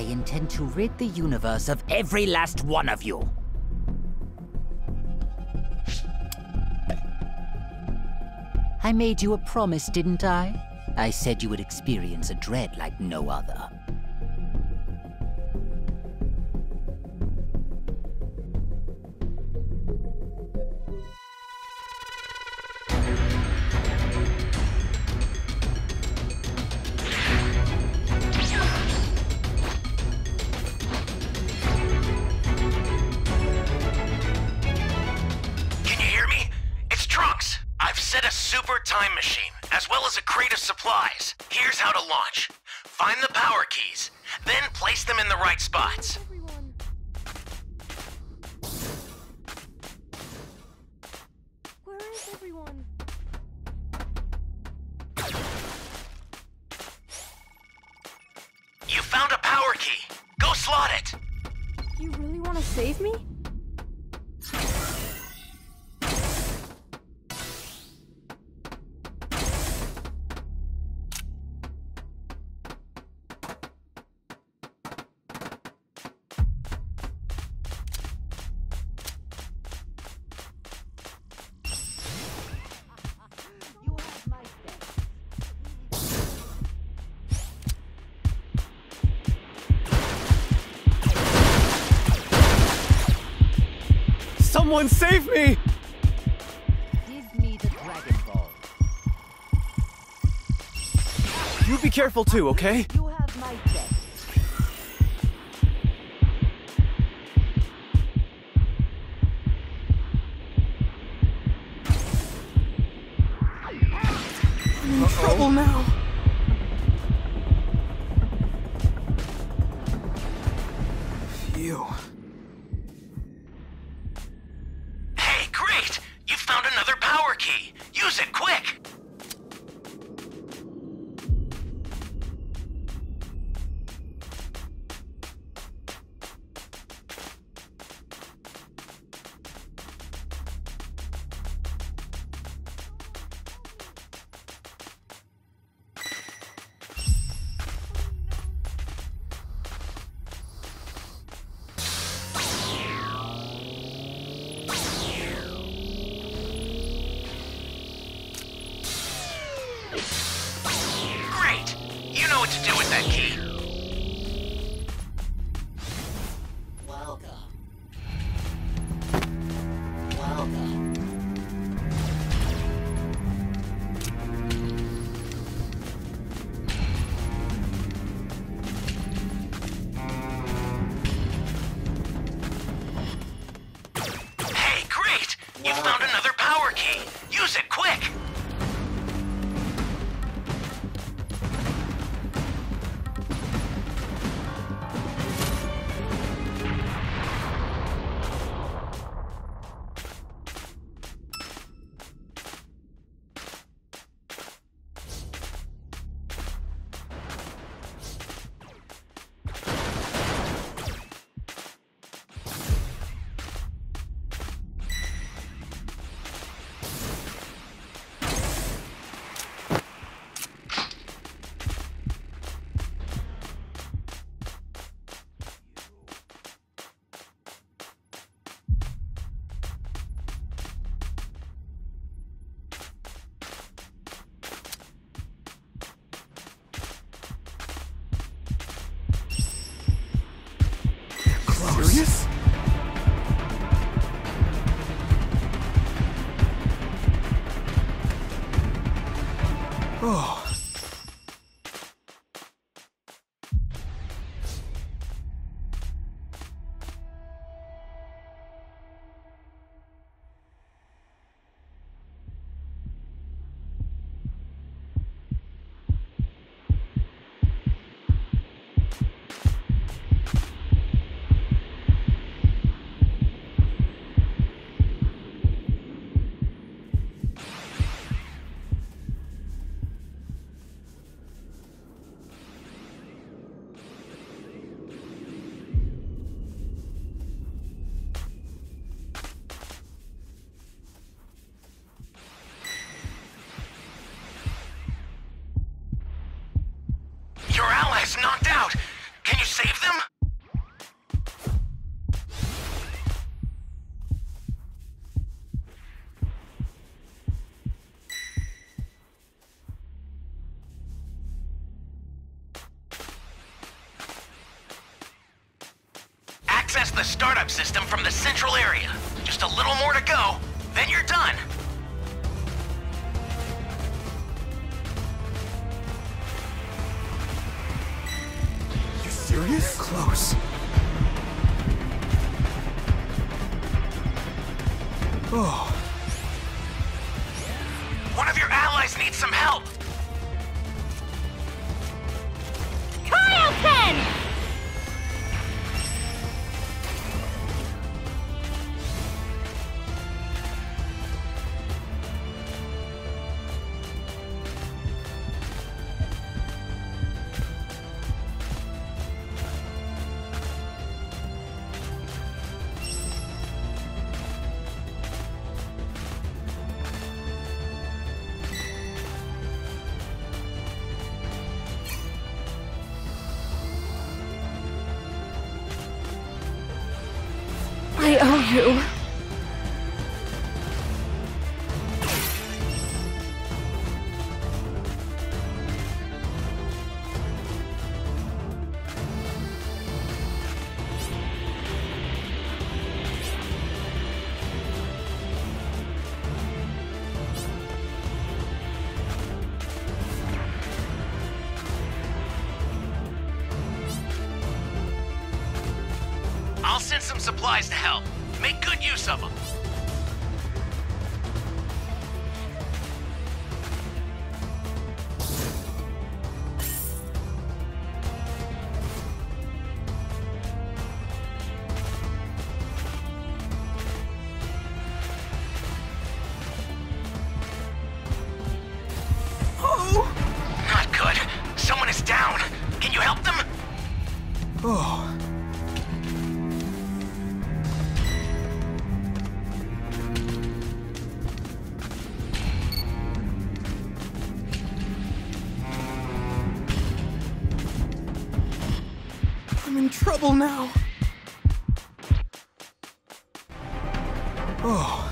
I intend to rid the universe of every last one of you. I made you a promise, didn't I? I said you would experience a dread like no other. Time machine, as well as a crate of supplies. Here's how to launch. Find the power keys, then place them in the right spots. Where is everyone? You found a power key. Go slot it. You really want to save me? Someone save me! Give me the Dragon Ball. You be careful too, okay? You have my death. Trouble now. Great! You know what to do with that key. The startup system from the central area. Just a little more to go, then you're done. You serious? Close. Oh, One of your allies needs some help. You. I'll send some supplies to help. Make good use of them. I'm in trouble now. Oh.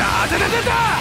だだだだ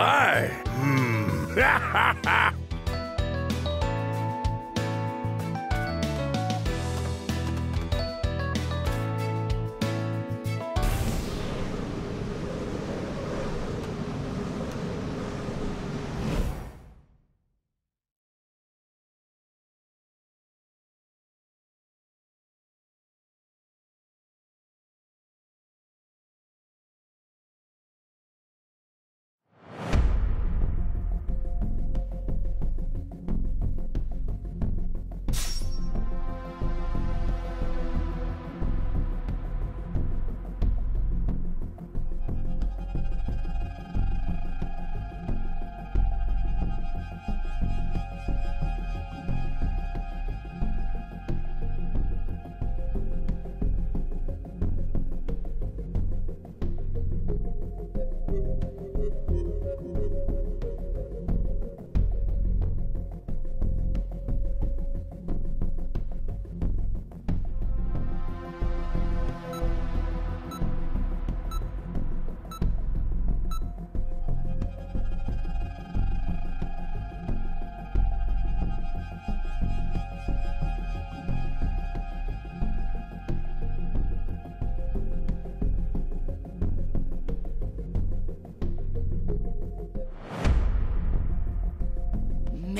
Aye. Hmm.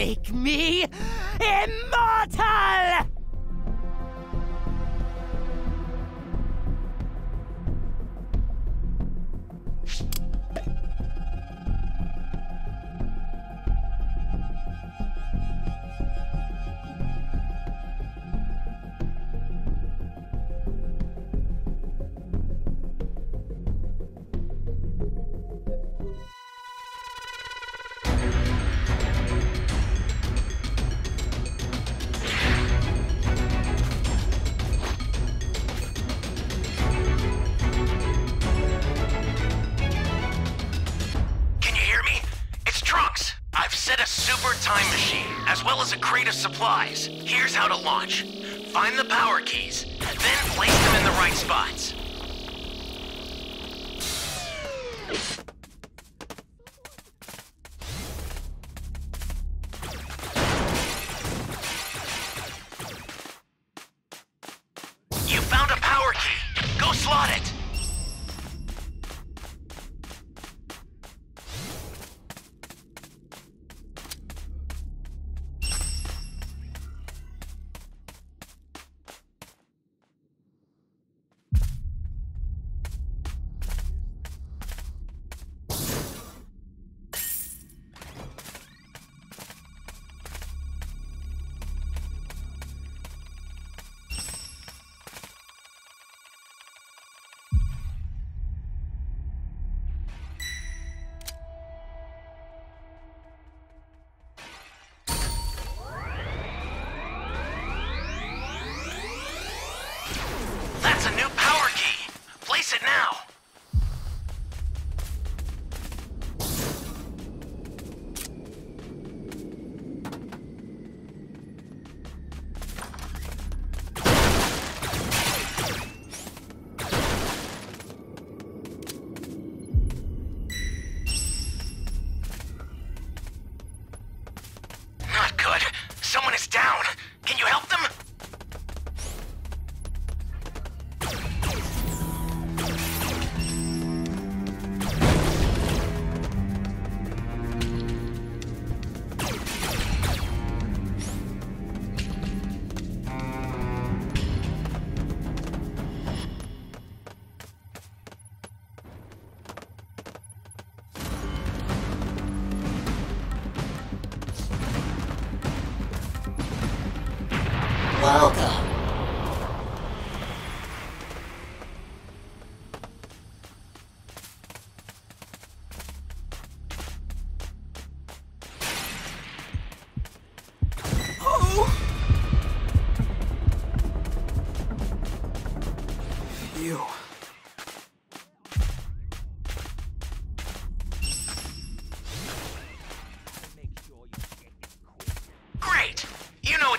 Make me immortal! Well as a crate of supplies. Here's how to launch. Find the power keys, then place them in the right spots.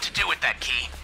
what to do with that key.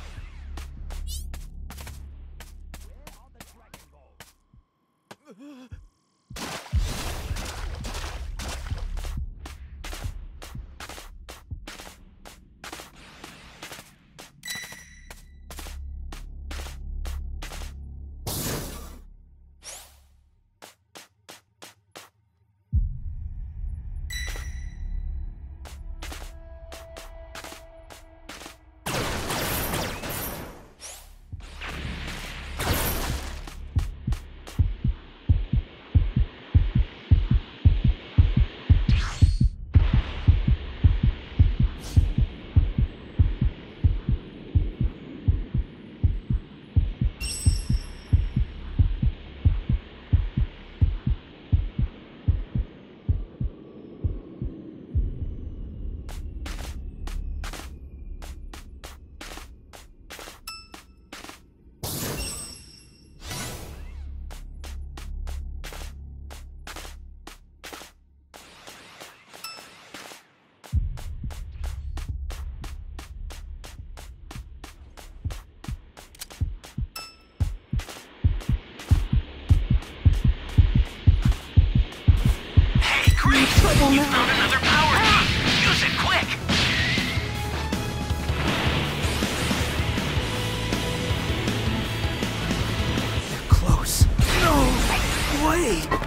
Way!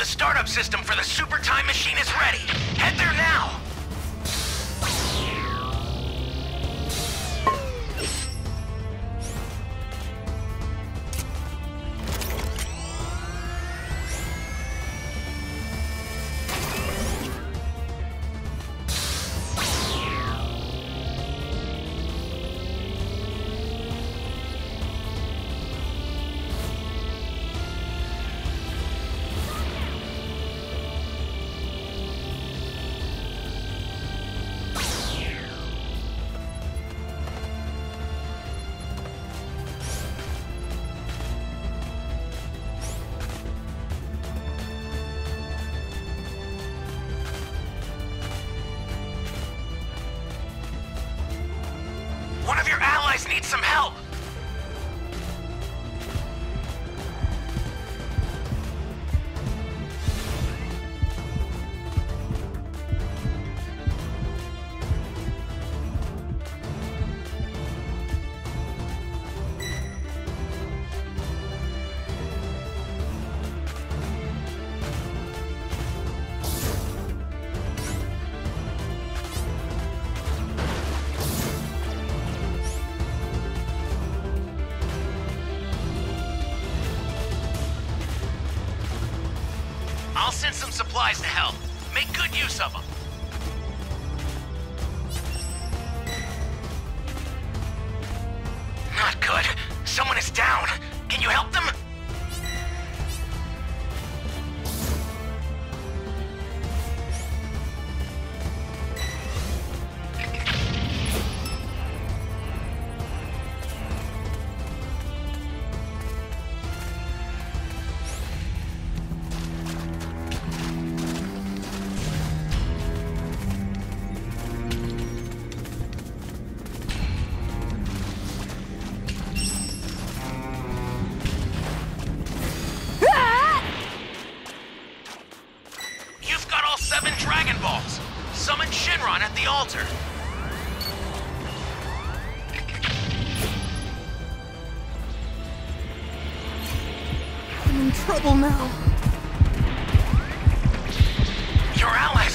The startup system for the super time machine is ready. Head there now. Allies some help. I'll send some supplies to help. Make good use of them. Not good. Someone is down. Can you help them? Summon Shenron at the altar. I'm in trouble now. Your ally